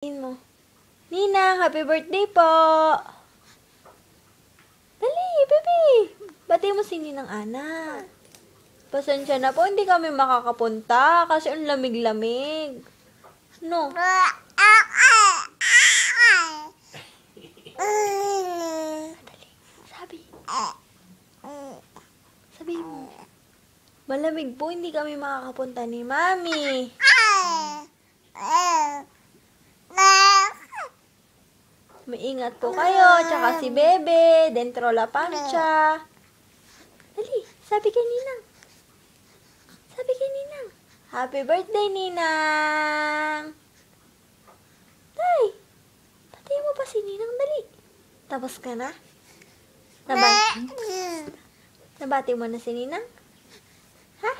Mo, Ninang, happy birthday po! Dali, baby! Bati mo si Ninang Ana. Pasensya na po, hindi kami makakapunta kasi ang lamig-lamig. No? Dali, sabi. Sabi mo. Malamig po, hindi kami makakapunta ni Mami. Maingat po kayo, tsaka si Bebe, dentro la pancha. Dali, sabi kay Ninang. Sabi kay Ninang. Happy birthday, Ninang! Tay, pati mo pa si Ninang, dali. Tapos ka na? Naba nabati mo na si Ninang? Ha?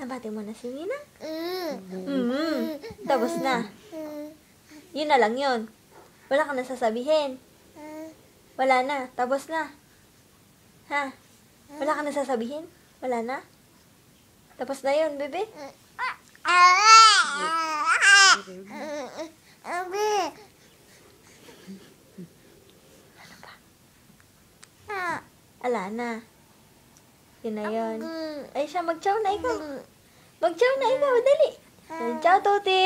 Nabati mo na si Ninang? Mm Tapos na. Yun na lang yun. Wala ka na sasabihin. Wala na. Tapos na. Ha? Wala ka na sasabihin? Wala na? Tapos na yun, bebe? Ala na. Yun na yun. Ay siya, mag-chow na ikaw. Mag-chow na ikaw, dali. Ciao, Tuti!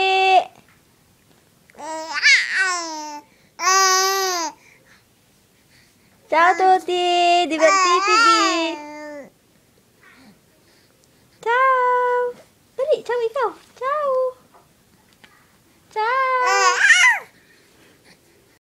Ciao a tutti, divertitevi! Eh.